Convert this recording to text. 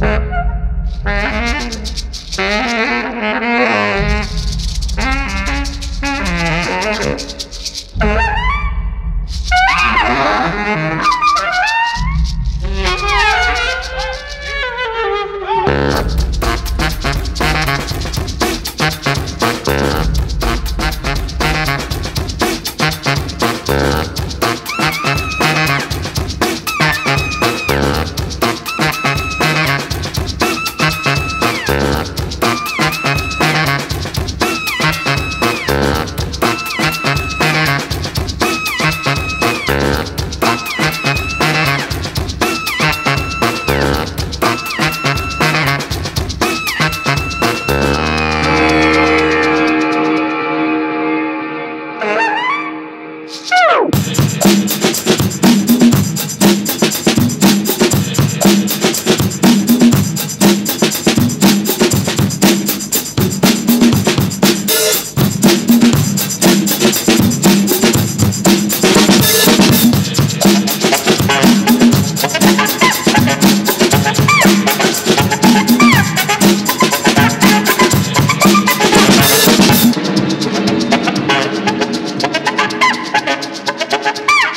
Thank you. Choo! Ah!